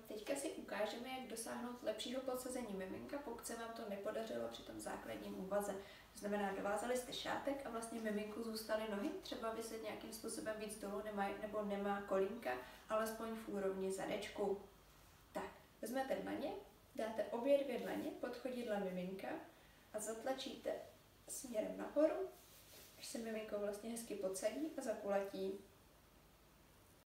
teďka si ukážeme, jak dosáhnout lepšího podsazení miminka, pokud se vám to nepodařilo při tom základním úvaze. To znamená, dovázali jste šátek a vlastně miminku zůstaly nohy, třeba vyset nějakým způsobem víc dolů nemá, nebo nemá kolínka, alespoň v úrovni zadečku. Tak, vezmete dlaně, dáte obě dvě dlaně pod chodidla miminka a zatlačíte směrem nahoru, až se miminko vlastně hezky podsadí a zakulatí